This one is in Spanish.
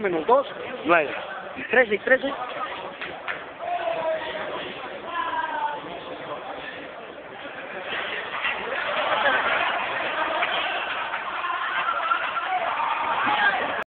menos 2, 9. 13 y 13,